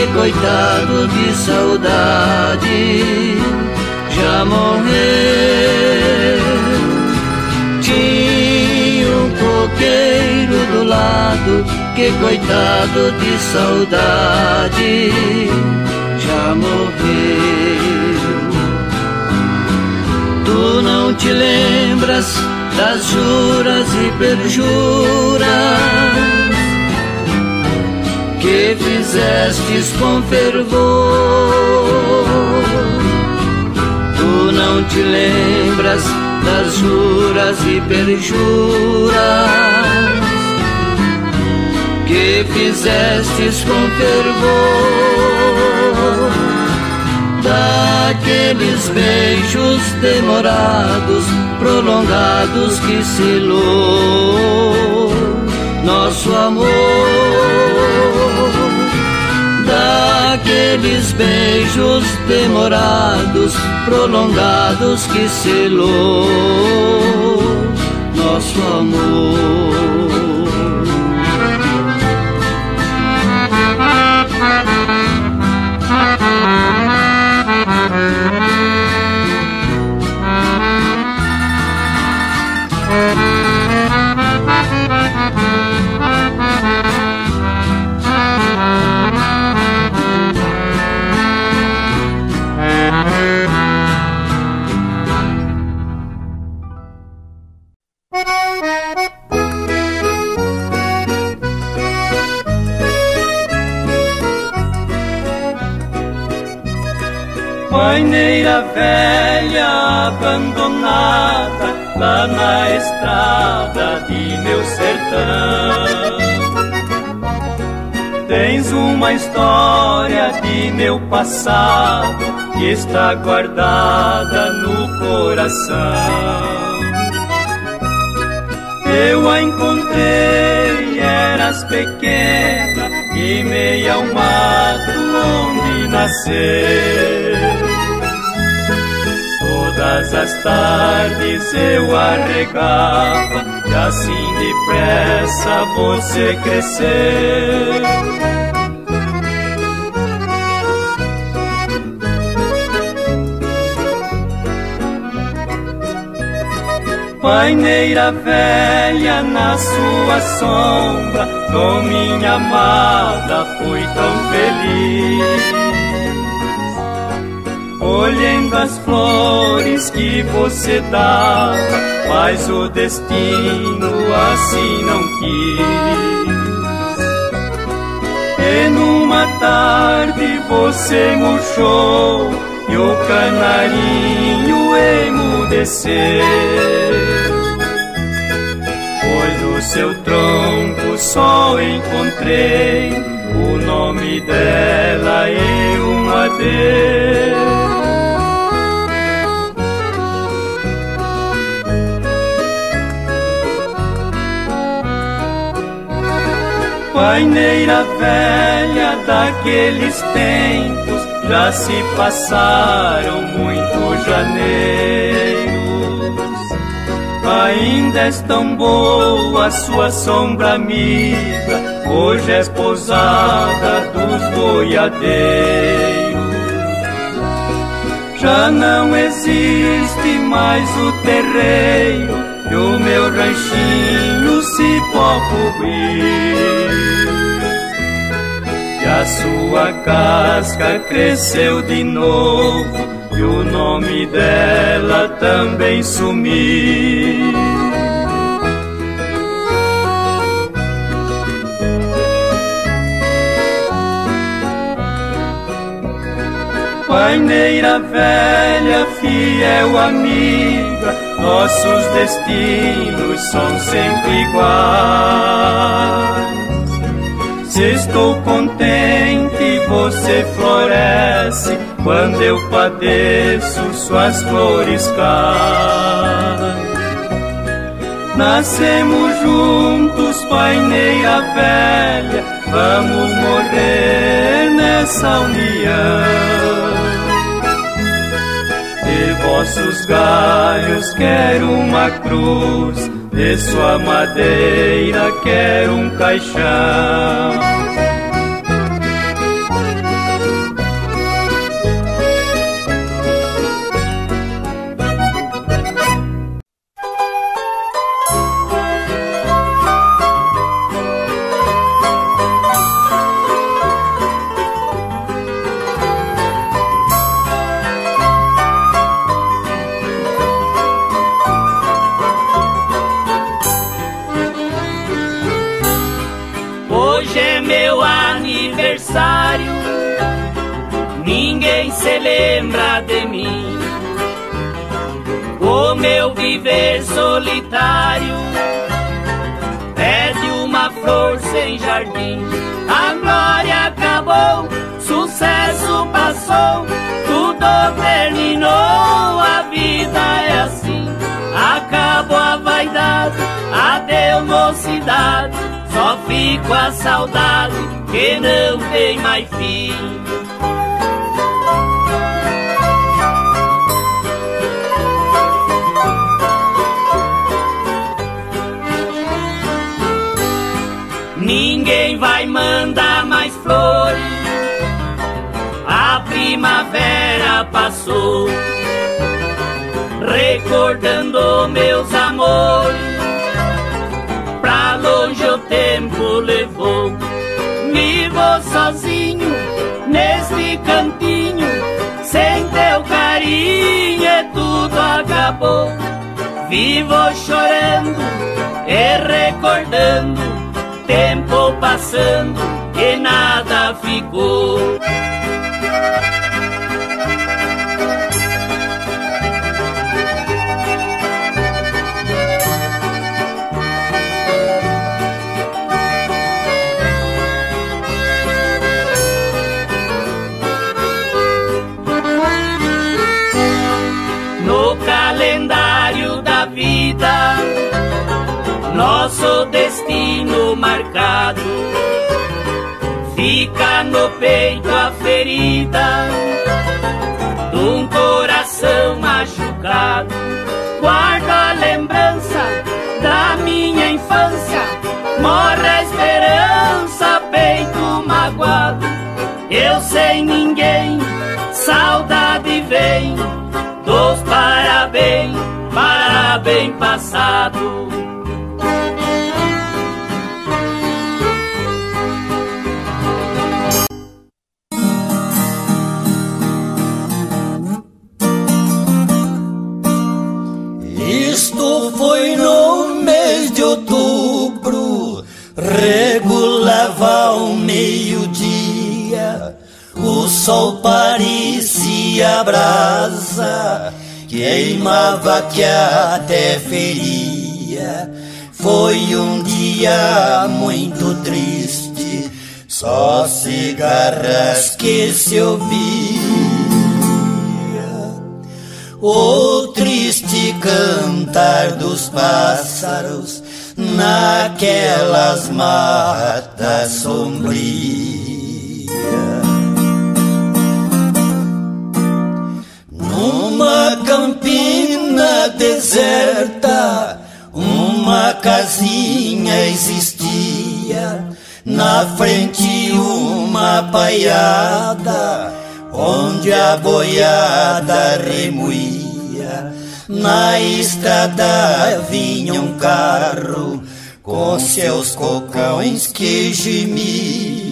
que coitado de saudade já morreu. Tinha um coqueiro do lado que coitado de saudade já morreu. Tu não te lembras das juras e perjuras que fizestes com fervor. Tu não te lembras das juras e perjuras que fizestes com fervor. Daqueles beijos demorados, prolongados que selou nosso amor daqueles beijos demorados, prolongados que selou nosso amor. Paineira velha abandonada lá na estrada de meu sertão. Tens uma história de meu passado que está guardada no coração. Eu a encontrei, eras pequena e meia ao mato onde nasceu. Todas as tardes eu arregava E assim depressa você cresceu. Paineira velha na sua sombra Com minha amada fui tão feliz Olhando as flores que você dava, mas o destino assim não quis. E numa tarde você murchou e o canarinho emudeceu. Pois no seu tronco só encontrei o nome dela e um Paineira velha daqueles tempos, já se passaram muitos janeiros. Ainda és tão boa sua sombra amiga, hoje és pousada dos boiadeiros. Já não existe mais o terreiro e o meu ranchinho se cobrir. E a sua casca cresceu de novo e o nome dela também sumiu. Paineira velha, fiel amiga, nossos destinos são sempre iguais. Se estou contente, você floresce quando eu padeço, suas flores caem. Nascemos juntos, paineira velha, vamos morrer nessa união. De vossos galhos quero uma cruz, de sua madeira quero um caixão. Viver solitário Pede uma flor sem jardim. A glória acabou, sucesso passou Tudo terminou, a vida é assim. Acabou a vaidade, adeus mocidade. Só fico a saudade que não tem mais fim vai mandar mais flores. A primavera passou, recordando meus amores. Pra longe o tempo levou, me sozinho neste cantinho. Sem teu carinho tudo acabou. Vivo chorando e recordando tempo passando e nada ficou. Destino marcado. Fica no peito a ferida de um coração machucado. Guardo a lembrança da minha infância, morre a esperança, peito magoado. Eu sem ninguém, saudade vem, dos parabéns, parabéns passado. Sol parecia brasa, queimava que até feria. Foi um dia muito triste, só cigarras que se ouvia. O triste cantar dos pássaros naquelas matas sombrias. Numa campina deserta, casinha existia, na frente uma paiada, onde a boiada remoía. Na estrada vinha um carro com seus cocões que gemia.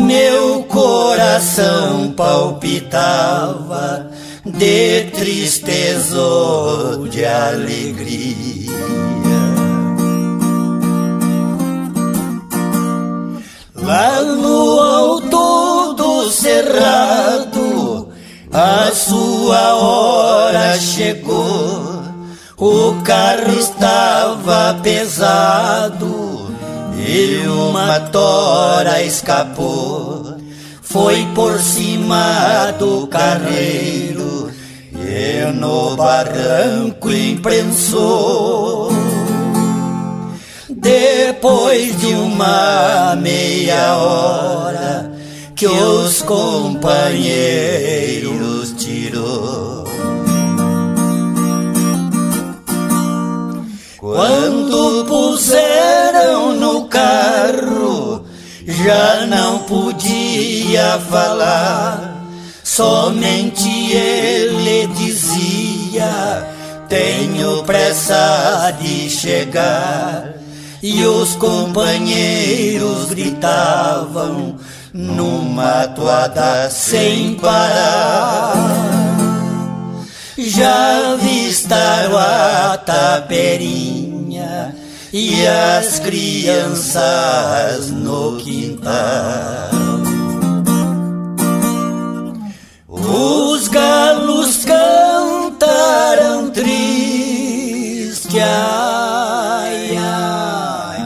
Meu coração palpitava de tristeza ou de alegria. Lá no alto do cerrado, a sua hora chegou. O carro estava pesado e uma tora escapou. Foi por cima do carreiro e no barranco imprensou. Depois de uma meia hora que os companheiros tirou. Quando puseram no carro, já não podia falar, somente ele dizia: Tenho pressa de chegar. E os companheiros gritavam numa toada sem parar. Já avistaram a taperinha e as crianças no quintal. Os galos cantaram triste, ai, ai,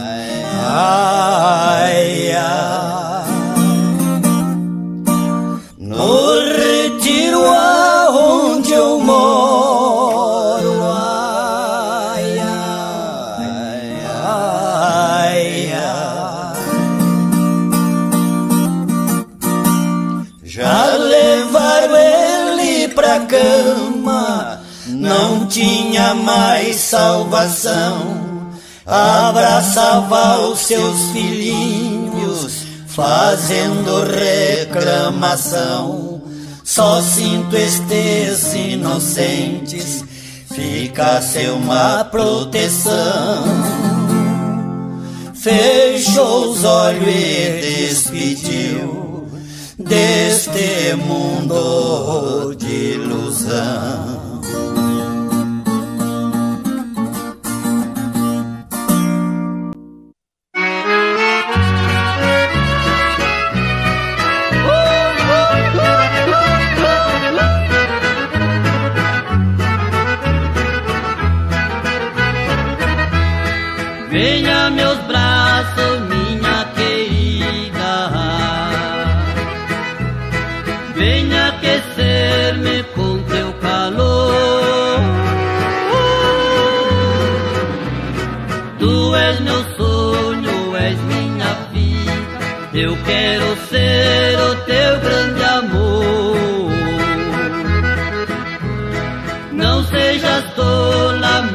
ai, ai. No retiro aonde eu moro, mais salvação. Abraçava os seus filhinhos, fazendo reclamação. Só sinto estes inocentes, ficasse uma proteção. Fechou os olhos e despediu deste mundo de ilusão.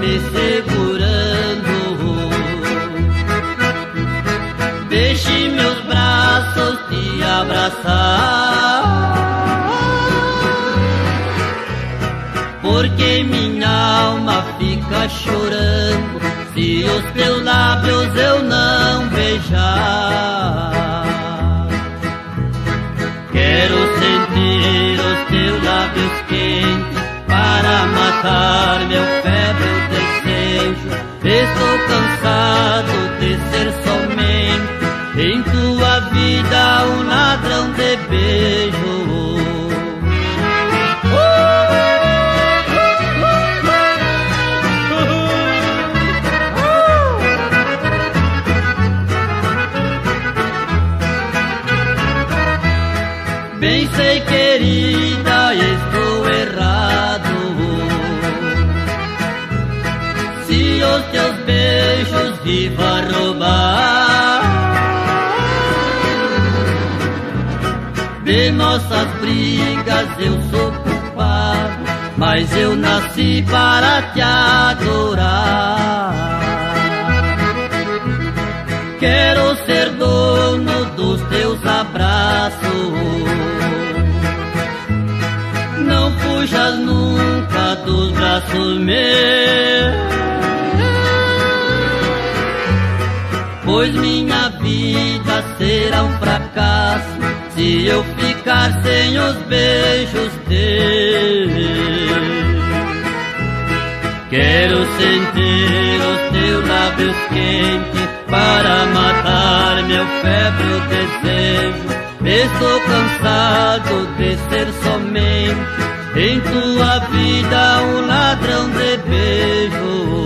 Me segurando. Deixe meus braços te abraçar. Porque minha alma fica chorando se os teus lábios eu não beijar. Quero sentir os teus lábios quentes para matar meu vida um ladrão de beijo. Bem sei, querida, estou errado. Se os teus beijos viva nossas brigas, eu sou culpado. mas eu nasci para te adorar. Quero ser dono dos teus abraços. Não fujas nunca dos braços meus. Pois minha vida será um fracasso se eu ficar sem os beijos teus. Quero sentir os teus lábios quentes para matar meu febre desejo. Estou cansado de ser somente em tua vida um ladrão de beijo.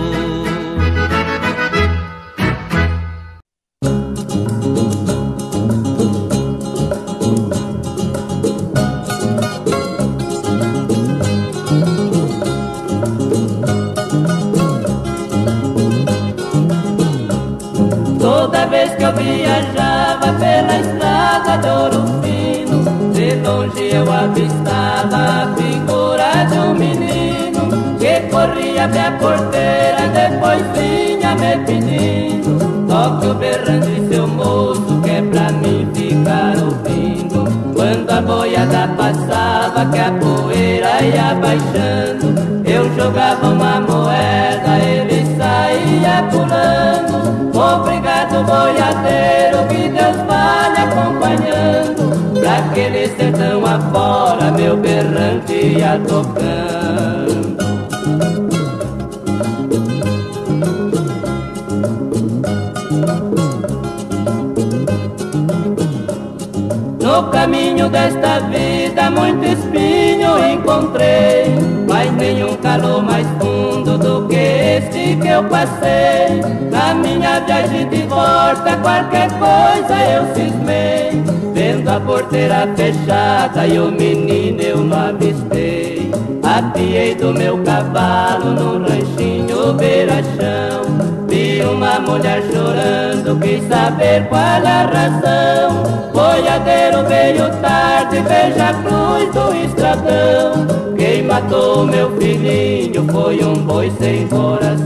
Viajava pela estrada ouro fino De longe eu avistava a figura de um menino Que corria até a porteira, depois vinha me pedindo. Toque o berrante, seu moço, que é pra mim ficar ouvindo. Quando a boiada passava, que a poeira ia baixando Eu jogava uma moeda, Obrigado, boiadeiro, que Deus vá lhe acompanhando Pra aquele sertão afora, meu berrante ia tocando No caminho desta vida muito espinho encontrei Mas nenhum calor mais fundo do este que eu passei Na minha viagem de volta qualquer coisa eu cismei Vendo a porteira fechada e o menino eu não avistei Apiei do meu cavalo no ranchinho beira-chão Vi uma mulher chorando, quis saber qual a razão. Boiadeiro veio tarde, veja a cruz do estradão. Quem matou meu filhinho foi um boi sem coração.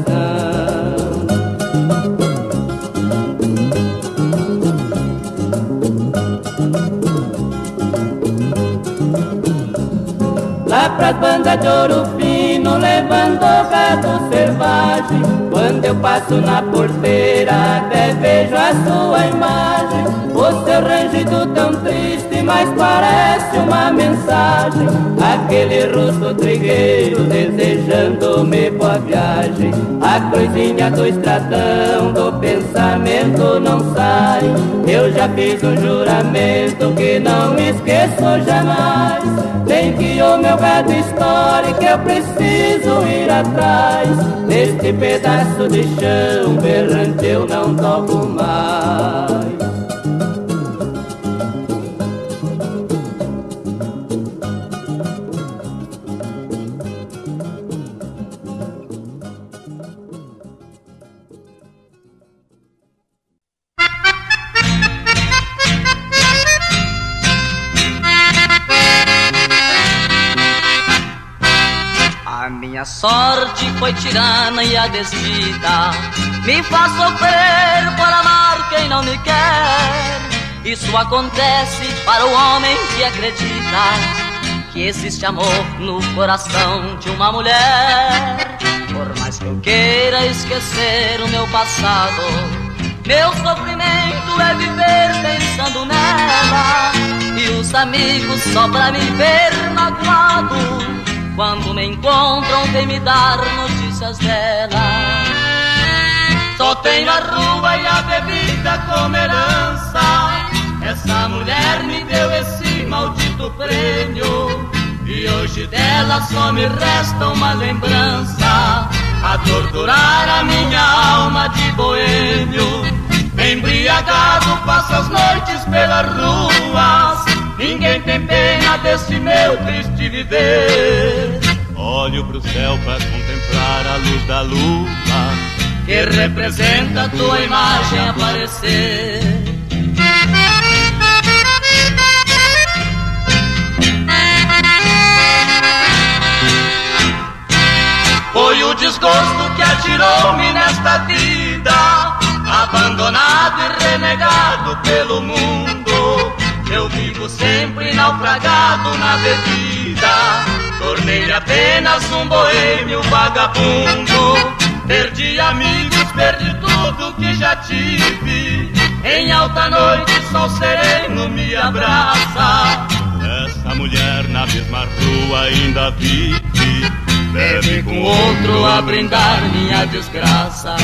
Lá pras bandas de ouro fino, levando gado selvagem. Quando eu passo na porteira, até vejo a sua imagem. O seu rangido tão triste, mas parece uma mensagem. Aquele rosto trigueiro desejando-me boa viagem. A cruzinha do estradão do pensamento não sai. Eu já fiz um juramento que não me esqueço jamais. Tem que o meu gado histórico, eu preciso ir atrás. Neste pedaço de chão, berrante eu não toco mais. Sorte foi tirana e a desdita me faz sofrer por amar quem não me quer. Isso acontece para o homem que acredita que existe amor no coração de uma mulher. Por mais que eu queira esquecer o meu passado, meu sofrimento é viver pensando nela. E os amigos só pra me ver magoado quando me encontram, vem me dar notícias dela. Só tenho a rua e a bebida como herança. Essa mulher me deu esse maldito prêmio. E hoje dela só me resta uma lembrança. A torturar a minha alma de boêmio. Embriagado passo as noites pelas ruas Ninguém tem pena desse meu triste viver. Olho pro céu para contemplar a luz da lua que representa a tua imagem aparecer. Foi o desgosto que atirou-me nesta vida, abandonado e renegado pelo mundo naufragado na bebida. Tornei-me apenas um boêmio vagabundo. Perdi amigos, perdi tudo que já tive. Em alta noite, sol sereno me abraça. Essa mulher na mesma rua ainda vive. Bebe com outro a brindar minha desgraça.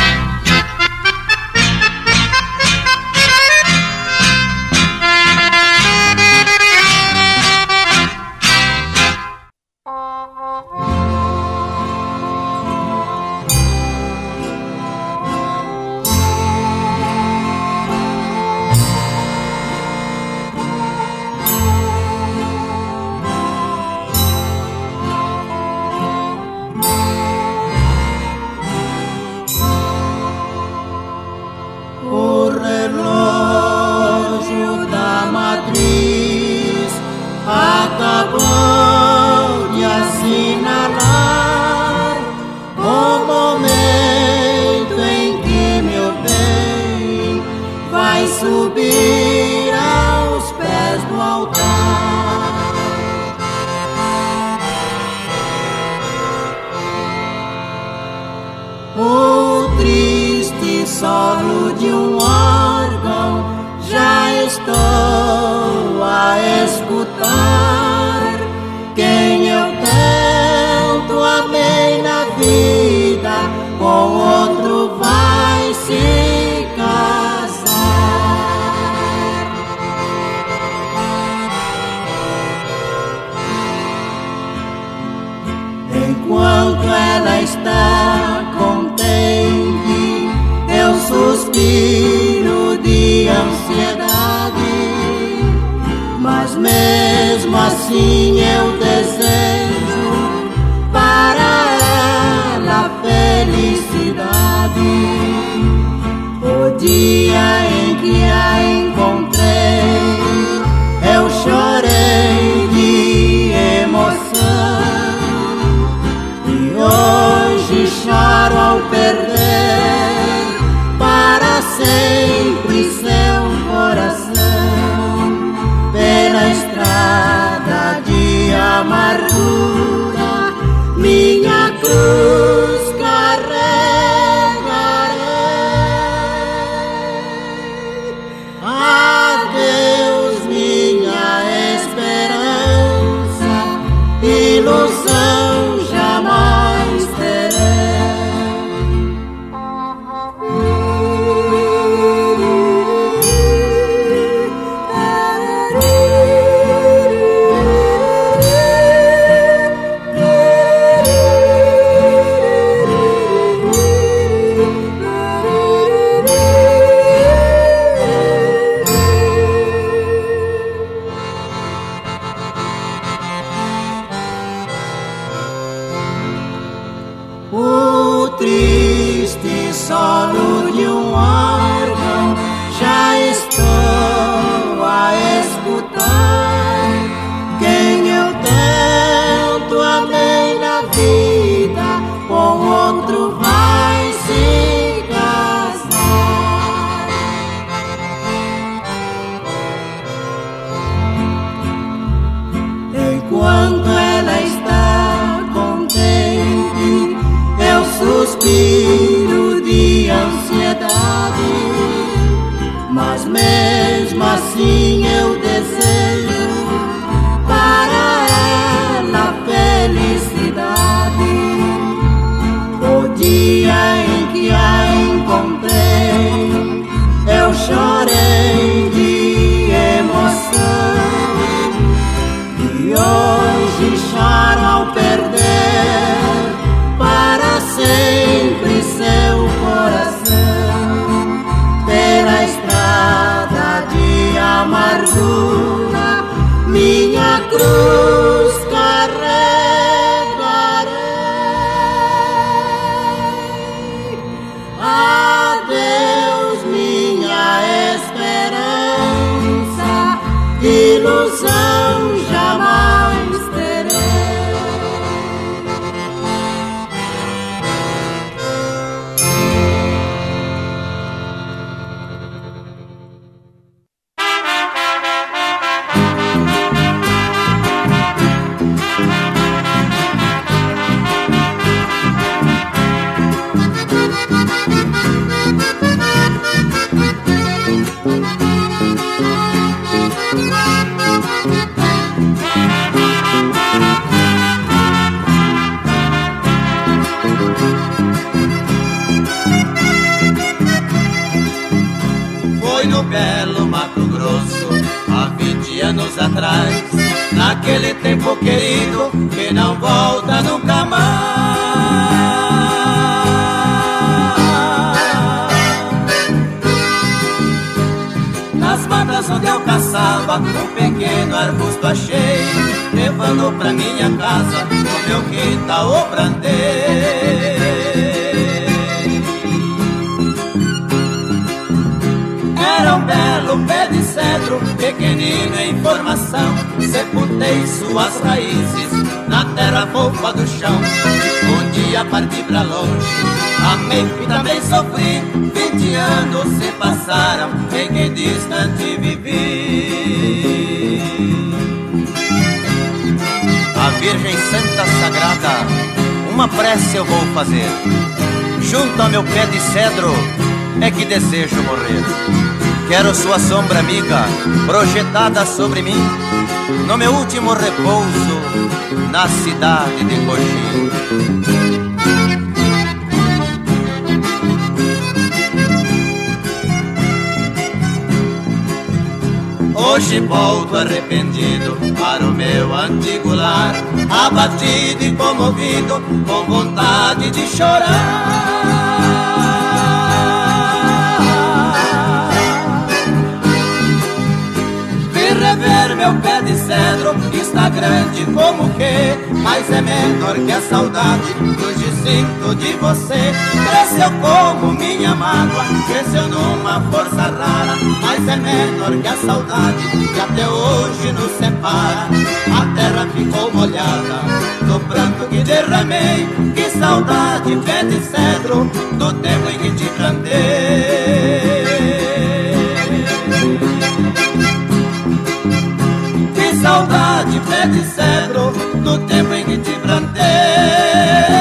Fofa do chão. Um dia parti pra longe, amei e também sofri. Vinte anos se passaram, em que distante vivi. A Virgem Santa Sagrada, uma prece eu vou fazer. Junto ao meu pé de cedro, é que desejo morrer. Quero sua sombra amiga projetada sobre mim, no meu último repouso, na cidade de Coxim. Hoje volto arrependido para o meu antigo lar, abatido e comovido, com vontade de chorar. Rever meu pé de cedro. Está grande como que Mas é menor que a saudade hoje sinto de você. Cresceu como minha mágoa Cresceu numa força rara. Mas é menor que a saudade Que até hoje nos separa. A terra ficou molhada Do pranto que derramei. Que saudade, pé de cedro Do tempo em que te plantei saudade, pé de cedro, do tempo em que te plantei.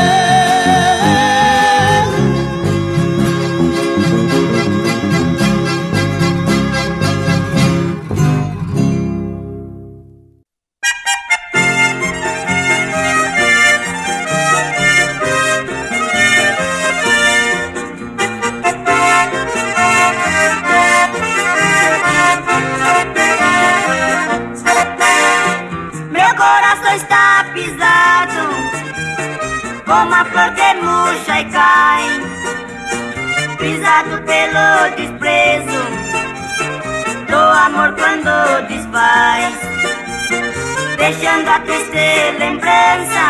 Deixando a triste lembrança.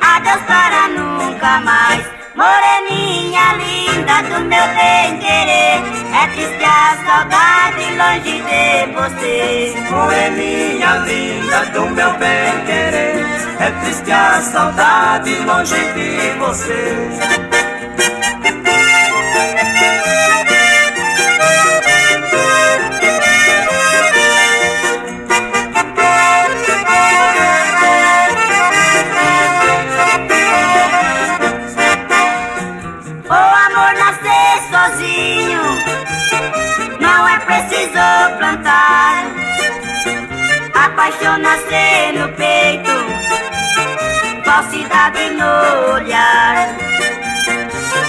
Adeus para nunca mais. Moreninha linda do meu bem querer, é triste a saudade longe de você. Moreninha linda do meu bem querer, é triste a saudade longe de você. No peito, falsidade no olhar.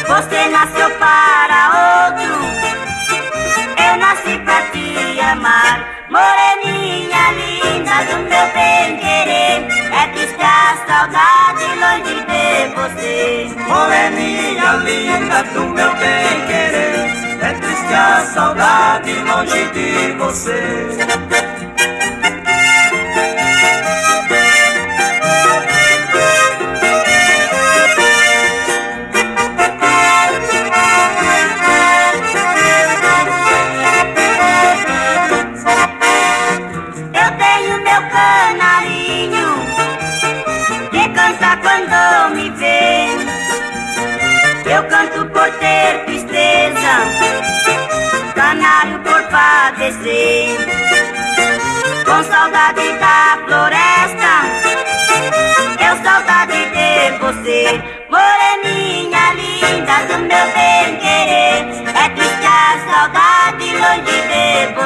Você nasceu para outro, eu nasci pra te amar. Moreninha linda do meu bem querer, é a saudade longe de você. Moreninha linda do meu bem querer, é triste a saudade longe de você.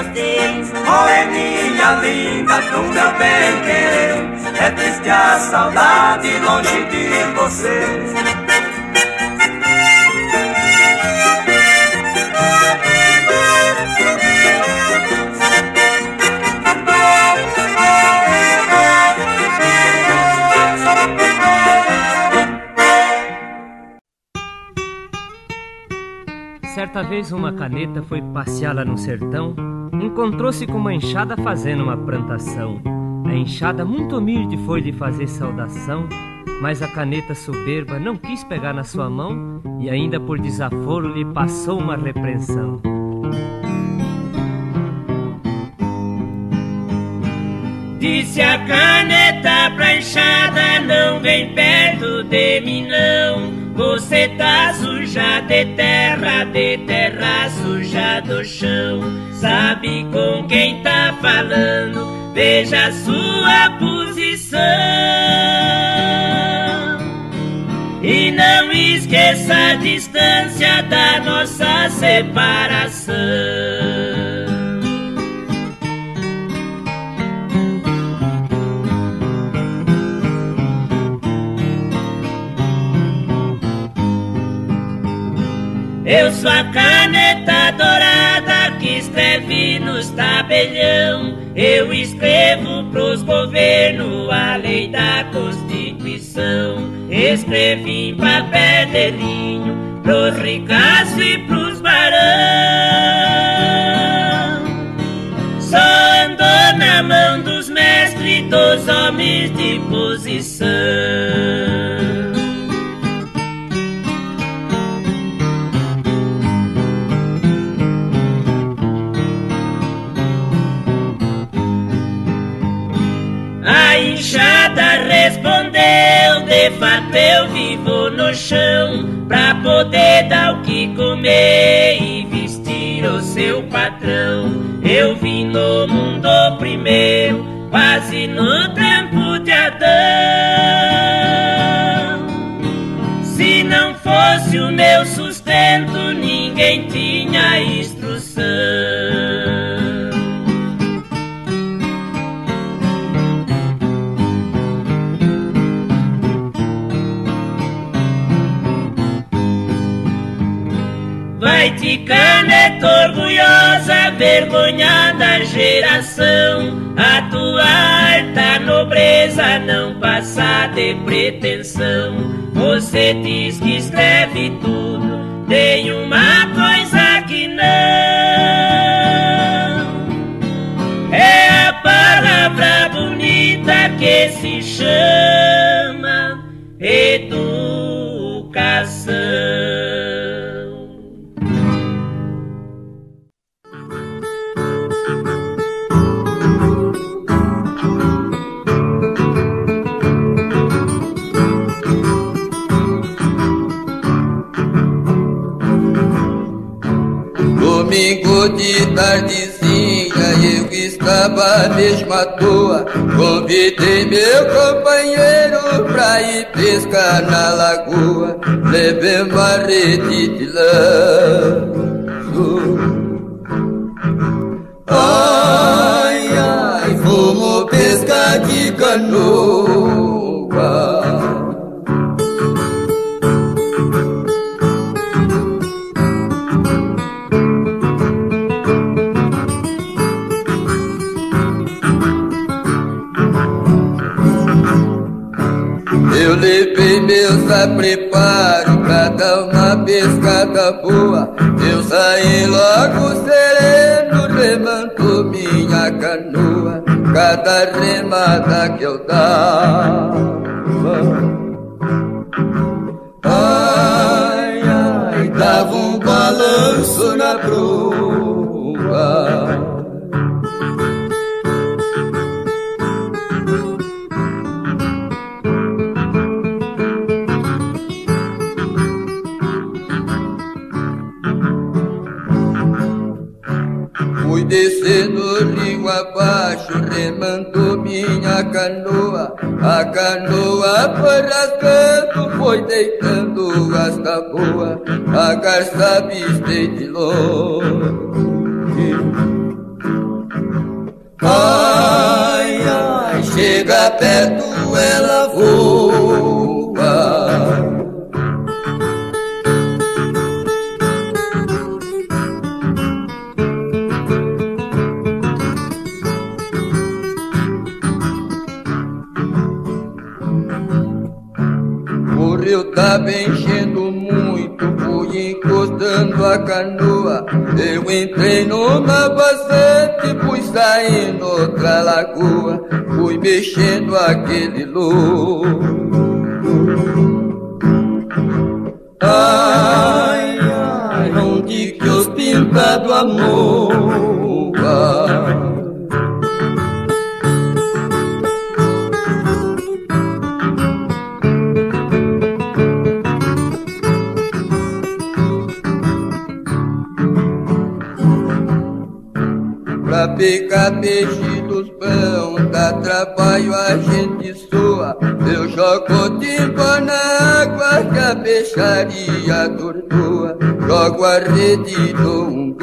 você. Oh, é minha linda, do meu bem querer, é triste a saudade longe de você. Certa vez uma caneta foi passeá-la no sertão encontrou-se com uma enxada fazendo uma plantação. A enxada muito humilde foi lhe fazer saudação, mas a caneta soberba não quis pegar na sua mão e ainda por desaforo lhe passou uma repreensão. Disse a caneta pra enxada, não vem perto de mim não. Você tá suja de terra, de terra suja do chão. Sabe com quem tá falando, veja a sua posição. E não esqueça a distância da nossa separação. Eu sou a caneta dourada tabelião. Eu escrevo pros governos a lei da Constituição. Escrevi em papel de linho pros ricaços e pros barão. Chão, pra poder dar o que comer e vestir o seu patrão. Eu vim no mundo primeiro, quase no tempo de Adão. Vergonha da geração. A tua alta nobreza não passa de pretensão. Você diz que escreve tudo, tem uma estava mesmo à toa. Convidei meu companheiro pra ir pescar na lagoa. Levei uma rede de lanço Ai, ai, vamos pescar de canoa Eu levei meus a preparo pra dar uma pescada boa. Eu saí logo sereno, remando minha canoa. Cada remada que eu dava. Ai, ai, dava um balanço na proa. Descendo rio abaixo, remando minha canoa. A canoa foi rasgando, foi deitando as taboas. A garça vistei de longe. Ai, ai, chega perto, ela voa. Rio tava enchendo muito, fui encostando a canoa. Eu entrei numa basete, fui saindo outra lagoa, fui mexendo aquele louco. Ai, ai, onde que os pintados amor vai? Pegar peixe dos pão, dá trabalho a gente soa. Eu jogo timpa na água que a peixaria tortua. Jogo a rede e dou um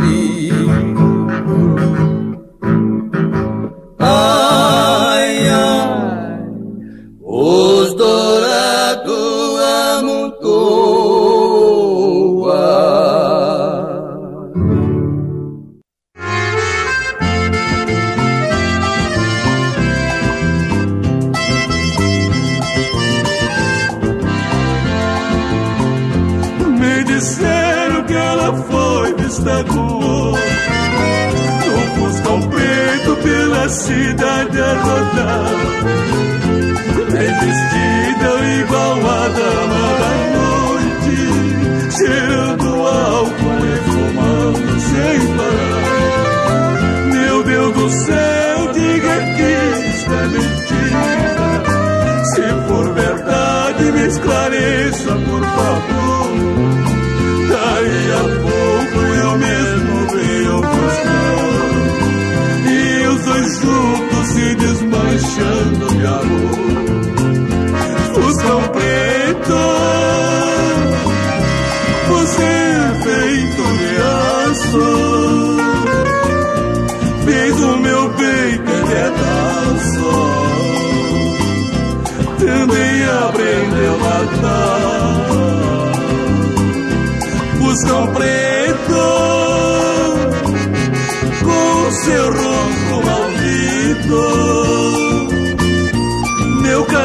cidade a rodar. Bem vestida igual a dama da noite Cheirando álcool e fumando sem parar. Meu Deus do céu, diga que está mentira. Se for verdade, me esclareça, por favor. Desmanchando de amor. Fuscão preto, você é feito de aço. Fez o meu peito em pedaços também aprendeu a matar. Buscam preto com seu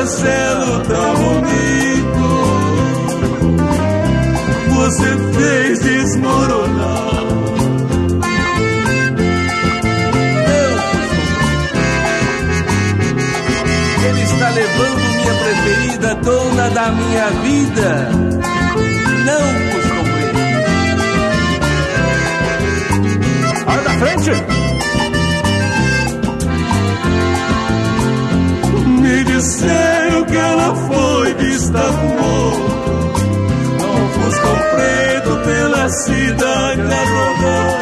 Castelo tão bonito, você fez desmoronar. Ele está levando minha preferida, dona da minha vida. Não vos compreendo. Olha da frente! Me disseram que ela foi vista Não Fuscão preto pela cidade a rodar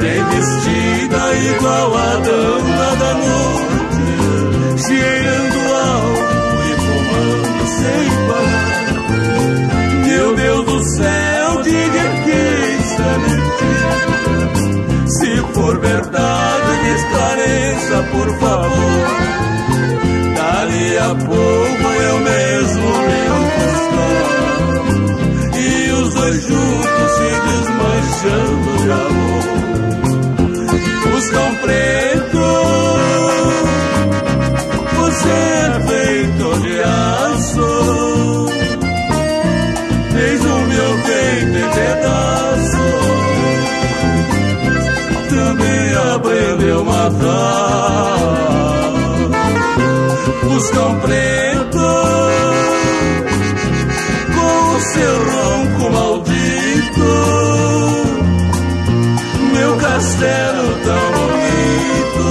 Bem vestida igual a dama da noite Cheirando álcool e fumando sem parar. Meu Deus do céu, diga que está mentira. Se for verdade, esclareça, por favor a pouco eu mesmo venho buscar E os dois juntos se desmanchando de amor. Buscam preto Você é feito de aço. Fez o meu peito em pedaços. Também aprendeu a matar buscam preto com o seu ronco maldito. Meu castelo tão bonito,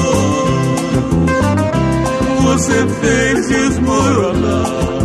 você fez desmoronar.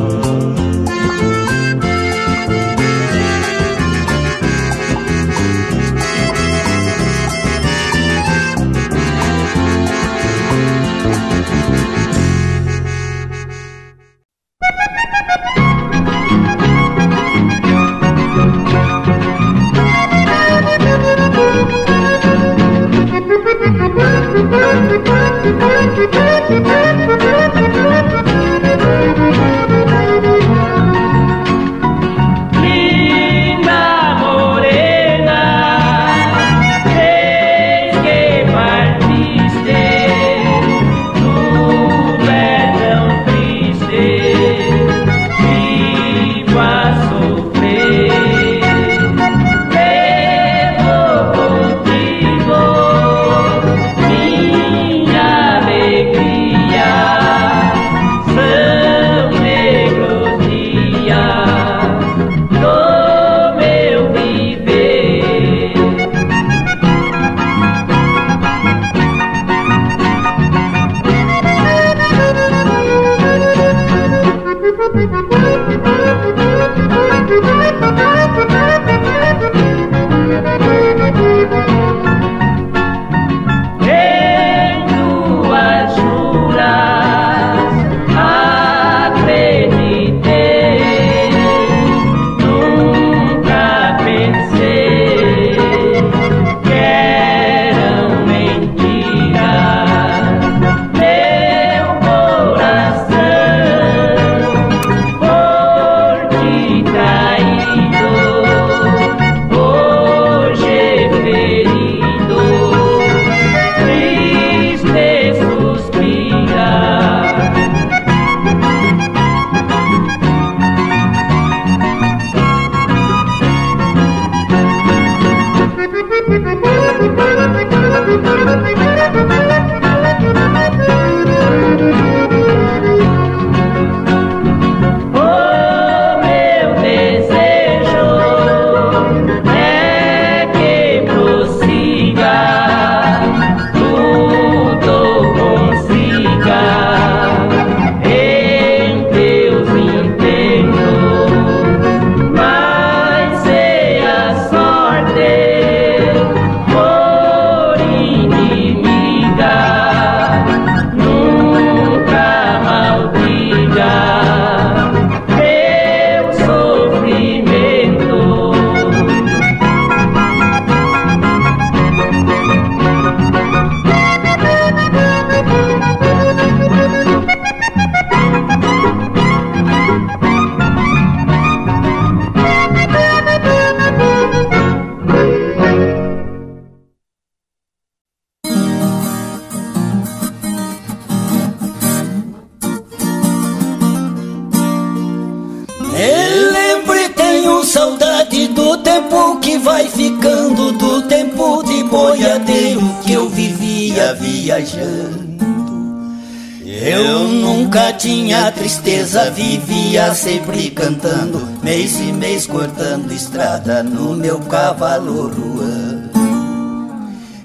Tristeza vivia sempre cantando, mês e mês cortando estrada no meu cavalo ruã.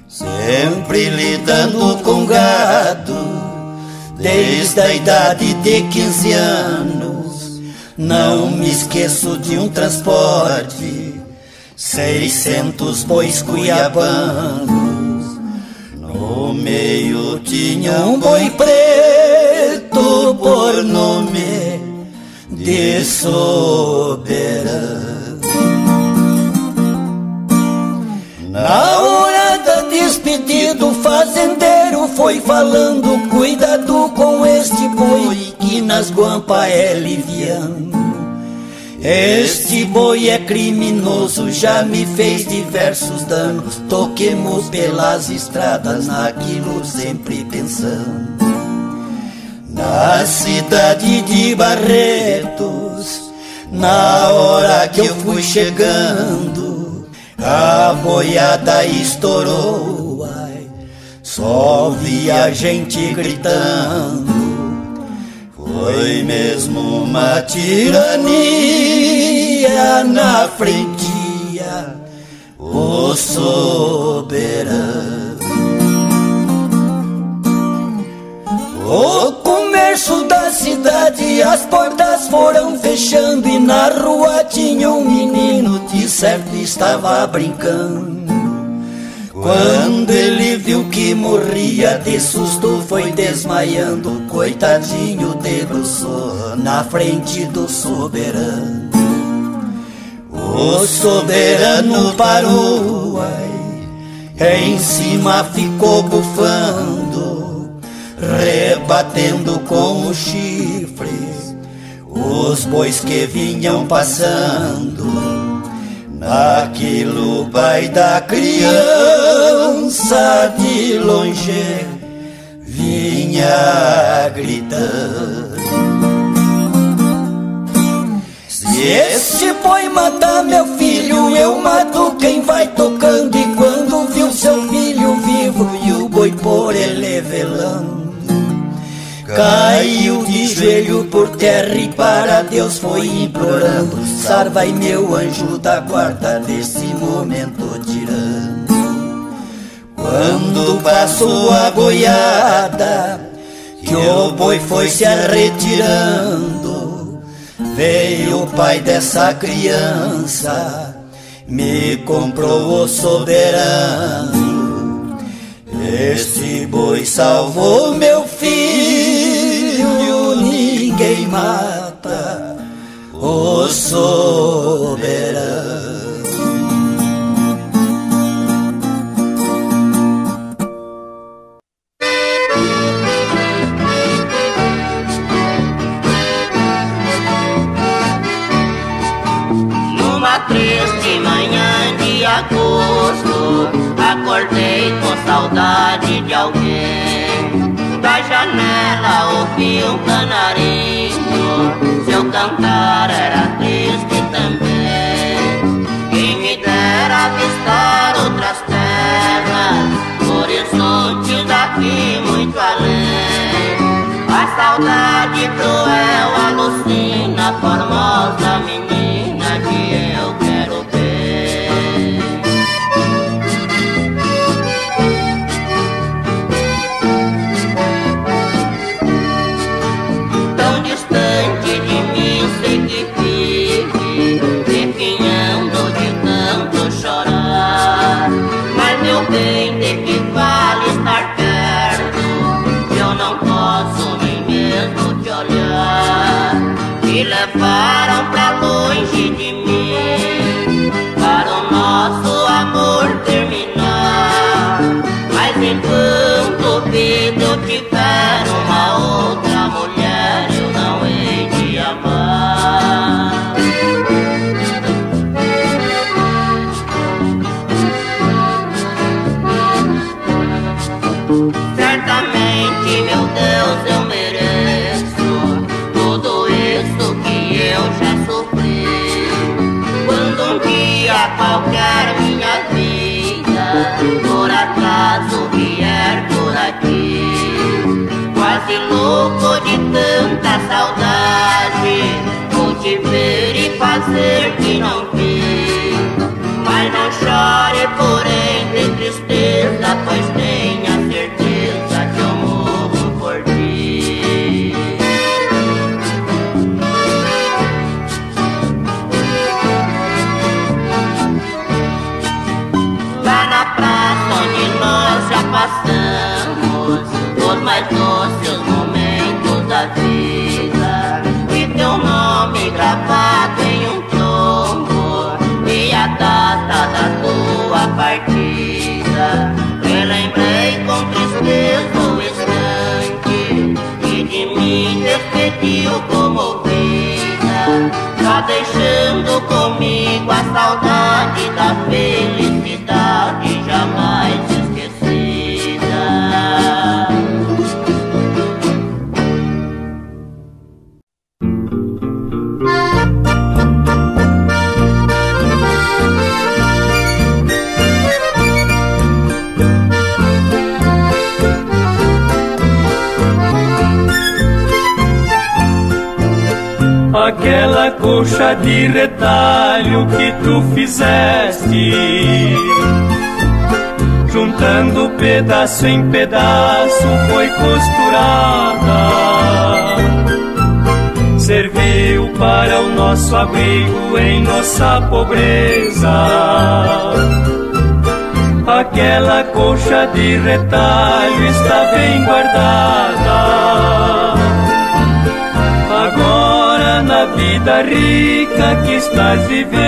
Sempre lidando com gado, desde a idade de 15 anos. Não me esqueço de um transporte, 600 bois cuiabanos. No meio tinha um boi preto por nome de soberano. Na hora da despedida, o fazendeiro foi falando: Cuidado com este boi que nas guampas é liviano. Este boi é criminoso, já me fez diversos danos. Toquemos pelas estradas, naquilo sempre pensando. Na cidade de Barretos, na hora que eu fui chegando, a boiada estourou, ai, só vi a gente gritando. Foi mesmo uma tirania na frentia, o soberano. O comércio da cidade, as portas foram fechando e na rua tinha um menino, de certo estava brincando. Quando ele viu que morria de susto, foi desmaiando. Coitadinho debruçou na frente do soberano. O soberano parou, ai, em cima ficou bufando, rebatendo com o chifre os bois que vinham passando. Naquilo pai da criança de longe vinha gritando. Se esse boi matar meu filho, eu mato quem vai tocando. E quando viu seu filho vivo e o boi por ele velando. Caiu de joelho por terra e para Deus foi implorando. Salva-i meu anjo da guarda nesse momento tirando. Quando passou a boiada Que o boi foi se retirando Veio o pai dessa criança, me comprou o soberano. Esse boi salvou meu filho, ninguém mata o soberano. acordei com saudade de alguém. Da janela ouvi um canarinho, seu cantar era triste também. Quem me dera avistar outras terras, horizonte daqui muito além. A saudade cruel alucina, formosa menina deixando comigo a saudade da felicidade Coxa de retalho que tu fizeste. Juntando pedaço em pedaço foi costurada. Serviu para o nosso abrigo em nossa pobreza. Aquela coxa de retalho está bem guardada vida rica que estás vivendo,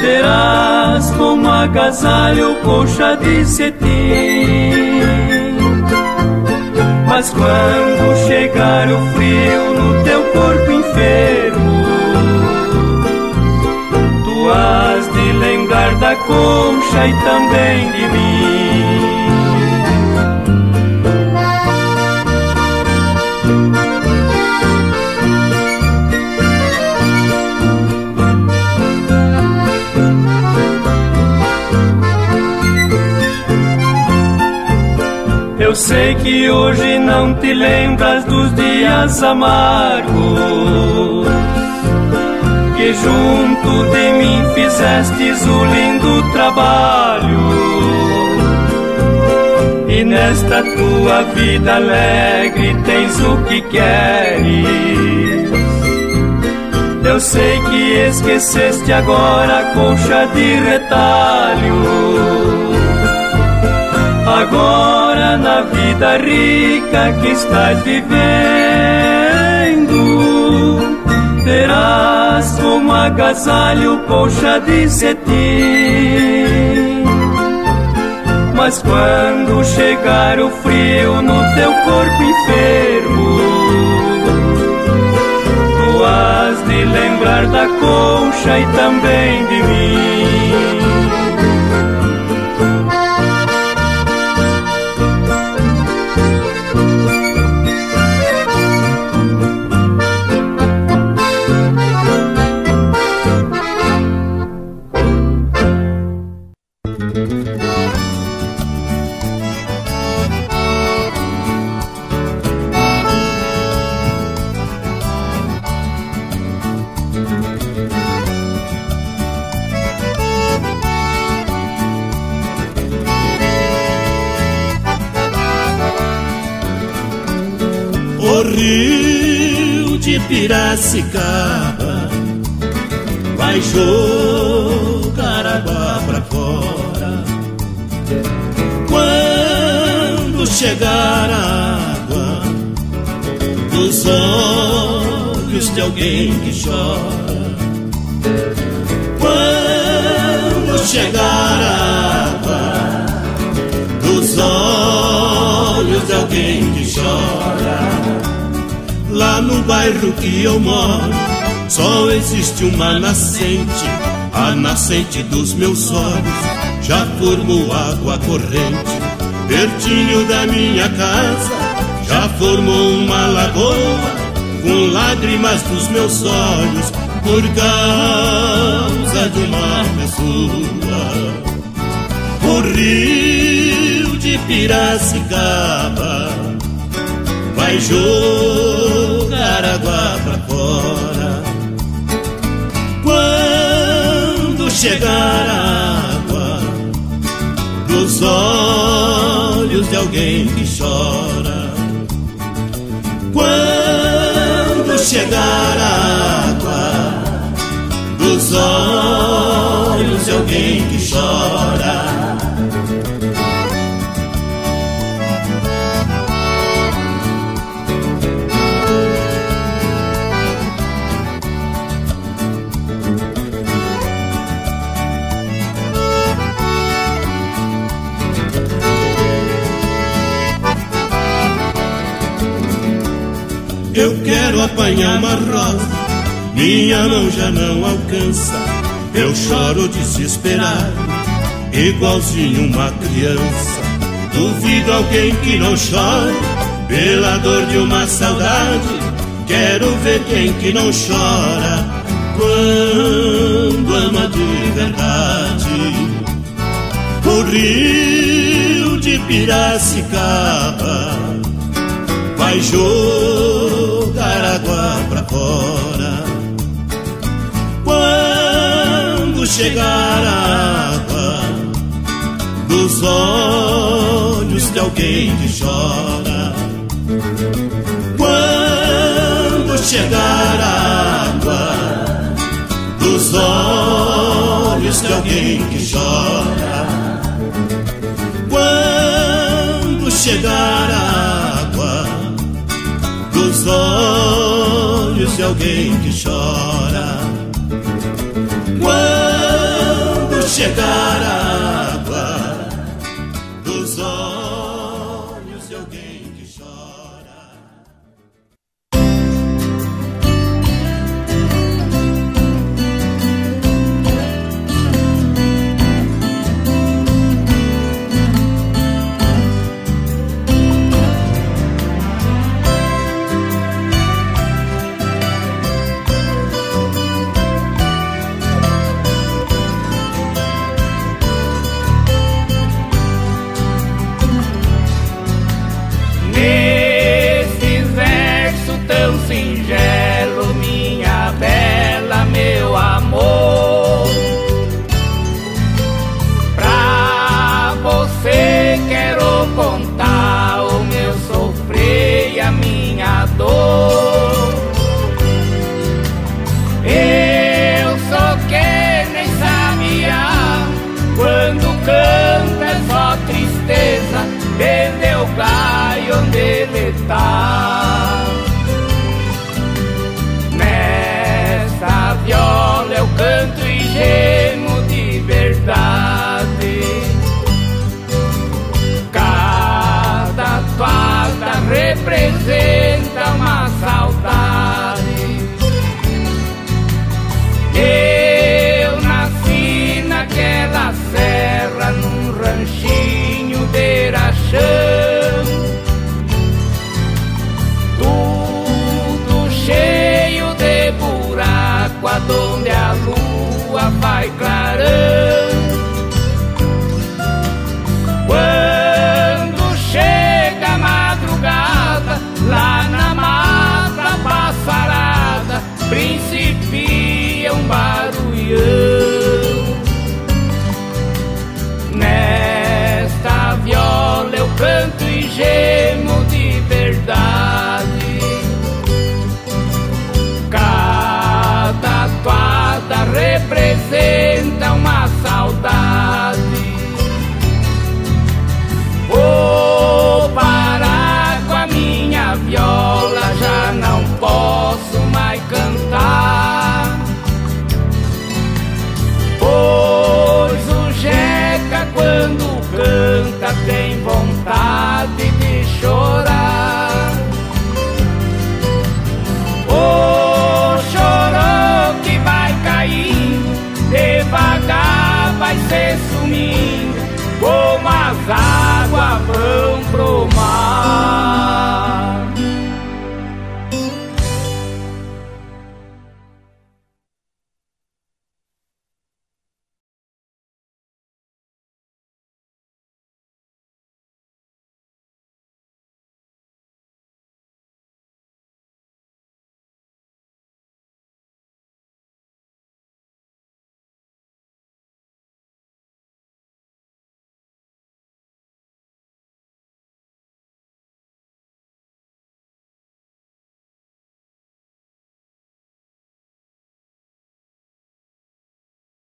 terás como agasalho coxa de cetim. Mas quando chegar o frio no teu corpo enfermo, tu has de lembrar da concha e também de mim. Eu sei que hoje não te lembras dos dias amargos Que junto de mim fizestes o lindo trabalho E nesta tua vida alegre tens o que queres. Eu sei que esqueceste agora a colcha de retalho. Agora na vida rica que estás vivendo, terás como agasalho colcha de cetim. Mas quando chegar o frio no teu corpo enfermo, tu has de lembrar da colcha e também de mim. Piracicaba vai jogar água pra fora. Quando chegar a água dos olhos de alguém que chora. Quando chegar a água dos olhos de alguém que chora Lá no bairro que eu moro, só existe uma nascente. A nascente dos meus olhos já formou água corrente. Pertinho da minha casa já formou uma lagoa com lágrimas dos meus olhos por causa de uma pessoa. O rio de Piracicaba vai jogar água pra fora. Quando chegar a água dos olhos de alguém que chora. Quando chegar a água dos olhos de alguém que chora. Apanhar uma rosa, minha mão já não alcança. Eu choro desesperado, igualzinho uma criança. Duvido alguém que não chore pela dor de uma saudade. Quero ver quem que não chora quando ama de verdade. O rio de Piracicaba vai jogar água pra fora. Quando chegar a água dos olhos de alguém que chora. Quando chegar a água dos olhos de alguém que chora. Quando chegar a dos olhos de alguém que chora. Quando chegar a chão. Tudo cheio de buraco, aonde a lua vai clarear. presente.